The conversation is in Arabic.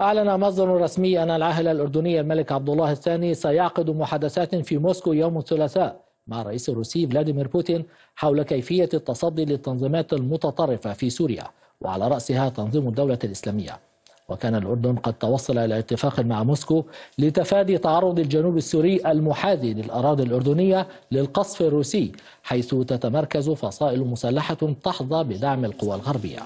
أعلن مصدر رسمي أن العاهل الأردني الملك عبد الله الثاني سيعقد محادثات في موسكو يوم الثلاثاء مع الرئيس الروسي فلاديمير بوتين حول كيفية التصدي للتنظيمات المتطرفة في سوريا وعلى رأسها تنظيم الدولة الإسلامية. وكان الأردن قد توصل إلى اتفاق مع موسكو لتفادي تعرض الجنوب السوري المحاذي للأراضي الأردنية للقصف الروسي حيث تتمركز فصائل مسلحة تحظى بدعم القوى الغربية.